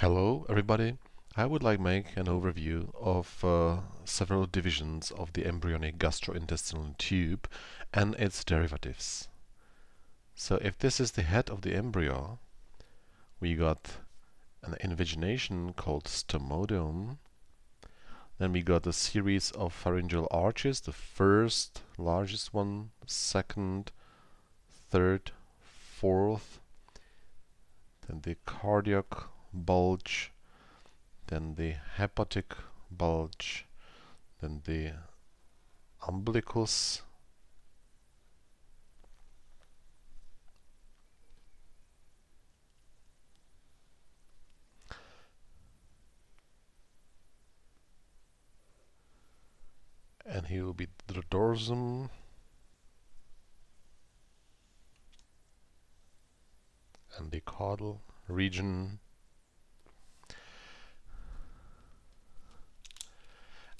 Hello everybody. I would like to make an overview of uh, several divisions of the embryonic gastrointestinal tube and its derivatives. So if this is the head of the embryo, we got an invagination called stomodeum. Then we got a series of pharyngeal arches, the first largest one, second, third, fourth, then the cardiac bulge, then the hepatic bulge, then the umbilicus, and here will be the dorsum. And the caudal region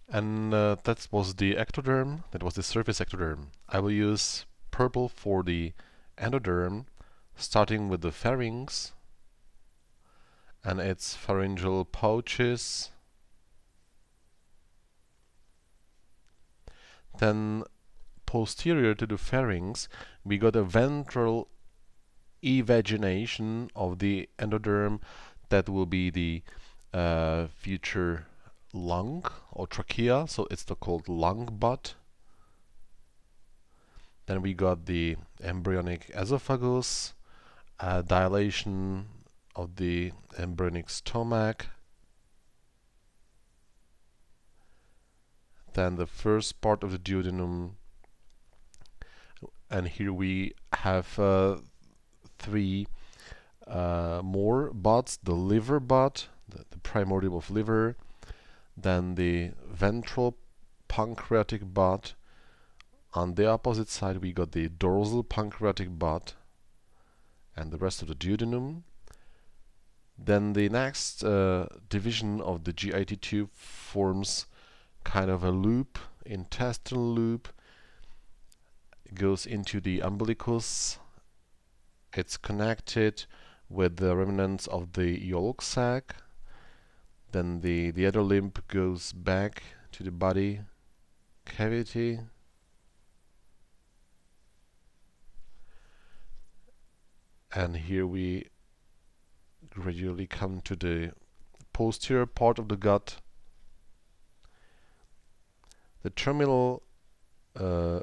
and uh, that was the ectoderm that was the surface ectoderm. I will use purple for the endoderm starting with the pharynx and its pharyngeal pouches. Then posterior to the pharynx we got a ventral evagination of the endoderm that will be the uh, future lung or trachea so it's the called lung bud. Then we got the embryonic esophagus uh, dilation of the embryonic stomach. Then the first part of the duodenum. And here we have uh, three uh, more buds the liver bud the, the primordium of liver then the ventral pancreatic bud on the opposite side we got the dorsal pancreatic bud and the rest of the duodenum. Then the next uh, division of the GIT tube forms kind of a loop intestinal loop. It goes into the umbilicus it's connected with the remnants of the yolk sac then the, the other limb goes back to the body cavity. And here we gradually come to the posterior part of the gut. The terminal uh,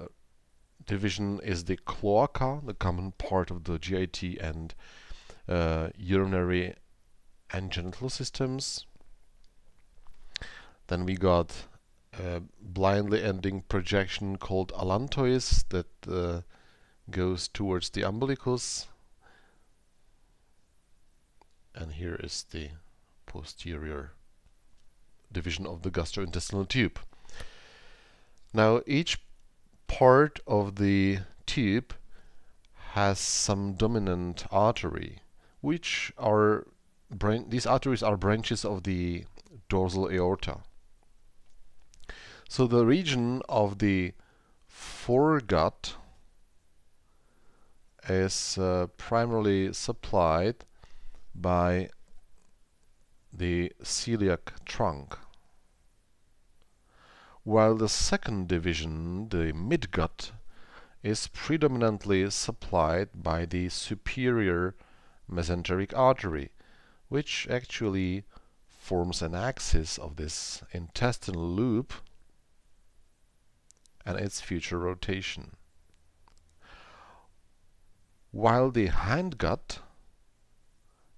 division is the cloaca, the common part of the GIT and uh, urinary and genital systems. Then we got a blindly ending projection called allantois that uh, goes towards the umbilicus. And here is the posterior division of the gastrointestinal tube. Now each part of the tube has some dominant artery, which are these arteries are branches of the dorsal aorta. So the region of the foregut is uh, primarily supplied by the celiac trunk while the second division, the midgut, is predominantly supplied by the superior mesenteric artery, which actually forms an axis of this intestinal loop and its future rotation. While the hindgut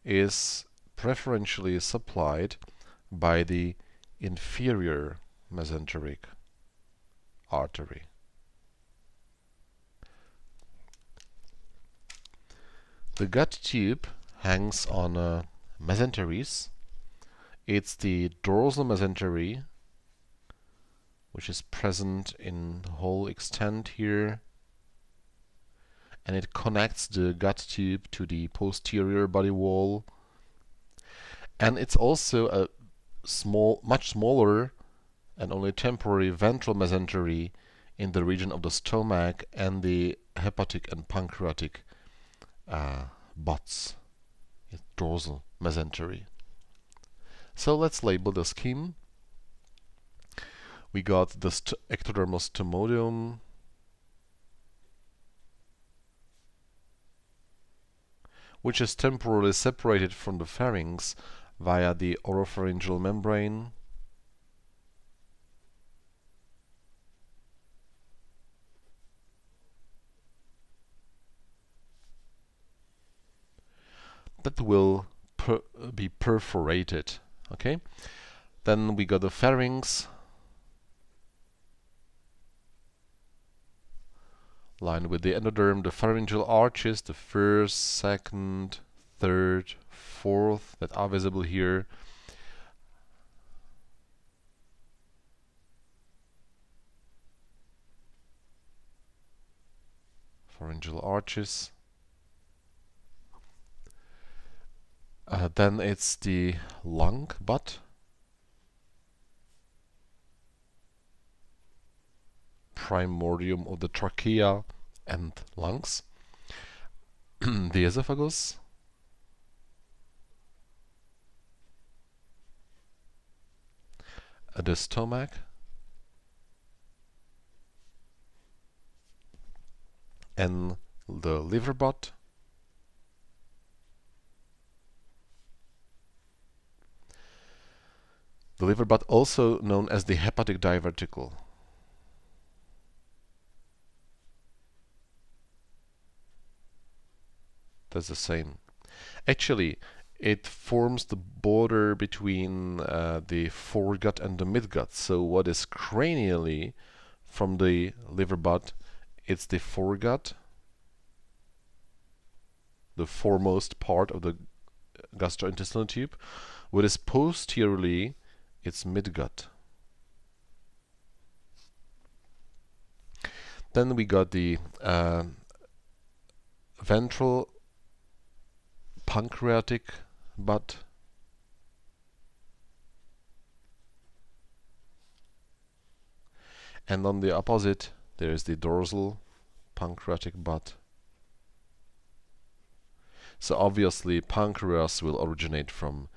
is preferentially supplied by the inferior mesenteric artery. The gut tube hangs on a mesenteries. It's the dorsal mesentery which is present in whole extent here. And it connects the gut tube to the posterior body wall. And it's also a small much smaller and only temporary ventral mesentery in the region of the stomach and the hepatic and pancreatic uh, buds dorsal mesentery. So let's label the scheme. We got the st ectodermal stomodeum, which is temporarily separated from the pharynx via the oropharyngeal membrane. that will per be perforated. Okay, then we got the pharynx lined with the endoderm, the pharyngeal arches, the first, second, third, fourth that are visible here. Pharyngeal arches. Uh, then it's the lung bud. Primordium of the trachea and lungs. the esophagus. Uh, the stomach. And the liver bud. The liver bud also known as the hepatic diverticle. The same. Actually, it forms the border between uh, the foregut and the midgut. So what is cranially from the liver bud, it's the foregut, the foremost part of the gastrointestinal tube. What is posteriorly its midgut. Then we got the uh, ventral pancreatic bud. And on the opposite, there is the dorsal pancreatic bud. So obviously pancreas will originate from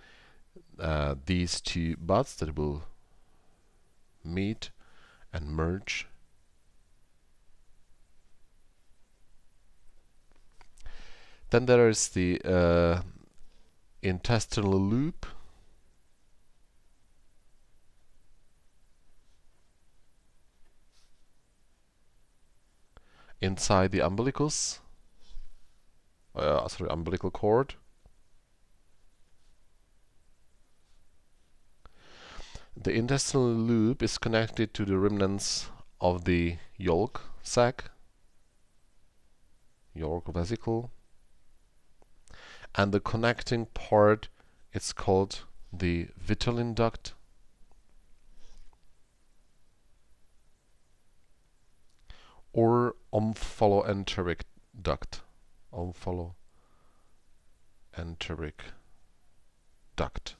uh, these two buds that will meet and merge. Then there is the uh, intestinal loop. inside the umbilicus, uh, sorry, umbilical cord. The intestinal loop is connected to the remnants of the yolk sac, yolk vesicle, and the connecting part is called the vitelline duct. or omphaloenteric duct. Omphaloenteric duct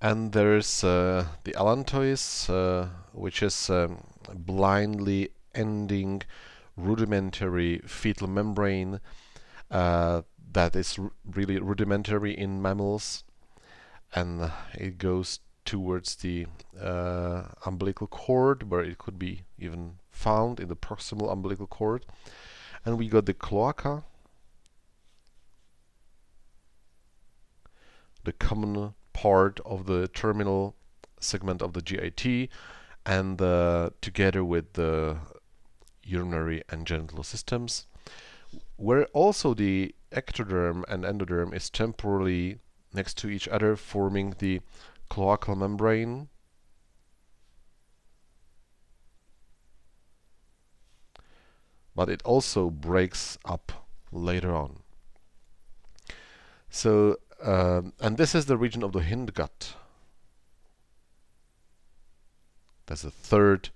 and there's uh, the allantois, uh, which is um, blindly ending rudimentary fetal membrane uh, that is really rudimentary in mammals, and it goes towards the uh, umbilical cord, where it could be even found in the proximal umbilical cord. And we got the cloaca, the common part of the terminal segment of the GIT and uh, together with the urinary and genital systems where also the ectoderm and endoderm is temporally next to each other forming the cloacal membrane. But it also breaks up later on. So um, and this is the region of the hindgut. That's the third,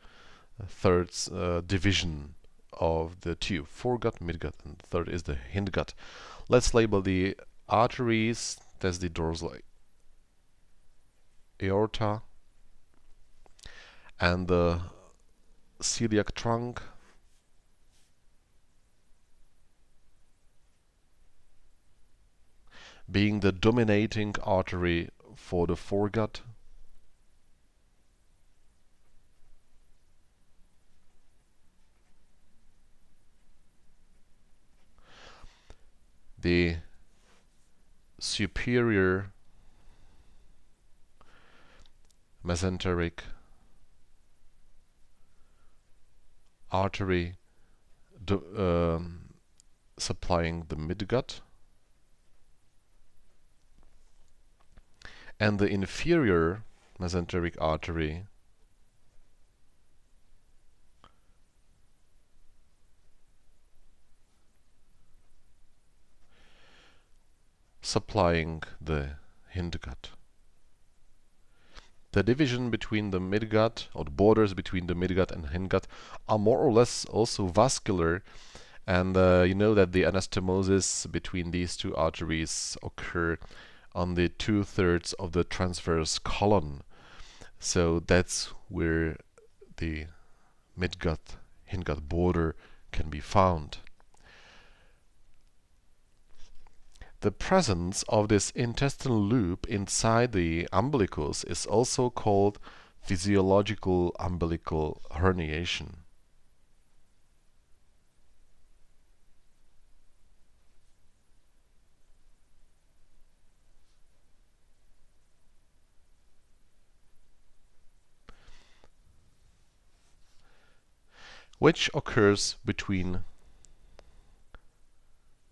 third uh, division of the tube. Foregut, midgut, and third is the hindgut. Let's label the arteries. That's the dorsal aorta and the celiac trunk being the dominating artery for the foregut. The superior mesenteric artery um, supplying the midgut and the inferior mesenteric artery supplying the hindgut. The division between the midgut or the borders between the midgut and hindgut are more or less also vascular and uh, you know that the anastomosis between these two arteries occur on the two-thirds of the transverse colon. So that's where the midgut hindgut border can be found. The presence of this intestinal loop inside the umbilicus is also called physiological umbilical herniation. which occurs between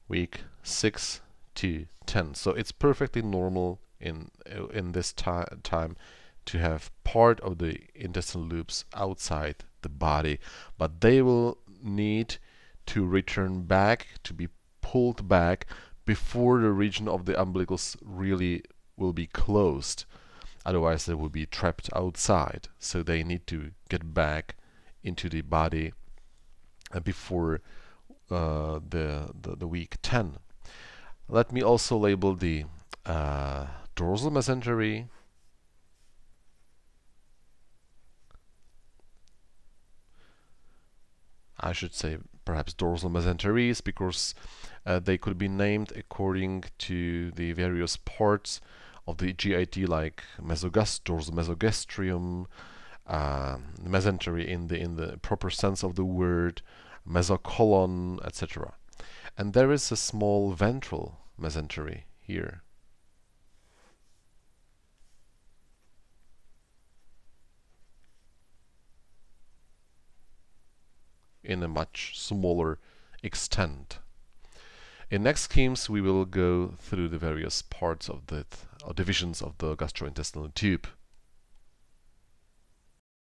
week 6 to 10. So it's perfectly normal in in this time to have part of the intestinal loops outside the body, but they will need to return back to be pulled back before the region of the umbilicus really will be closed. Otherwise, they will be trapped outside. So they need to get back into the body uh, before uh, the, the, the week 10. Let me also label the uh, dorsal mesentery. I should say perhaps dorsal mesenteries because uh, they could be named according to the various parts of the GIT like mesogast, dorsal mesogastrium, uh, mesentery in the in the proper sense of the word, mesocolon, etc. And there is a small ventral mesentery here. in a much smaller extent. In next schemes we will go through the various parts of the divisions of the gastrointestinal tube.